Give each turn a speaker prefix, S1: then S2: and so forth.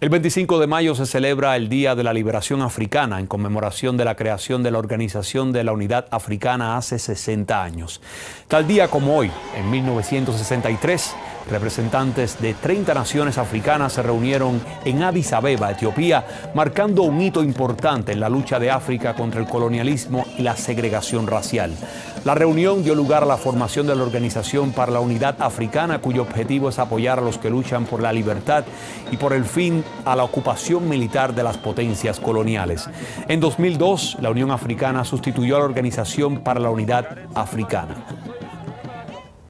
S1: El 25 de mayo se celebra el Día de la Liberación Africana en conmemoración de la creación de la Organización de la Unidad Africana hace 60 años. Tal día como hoy, en 1963, representantes de 30 naciones africanas se reunieron en Addis Abeba, Etiopía, marcando un hito importante en la lucha de África contra el colonialismo y la segregación racial. La reunión dio lugar a la formación de la Organización para la Unidad Africana, cuyo objetivo es apoyar a los que luchan por la libertad y por el fin a la ocupación militar de las potencias coloniales. En 2002, la Unión Africana sustituyó a la Organización para la Unidad Africana.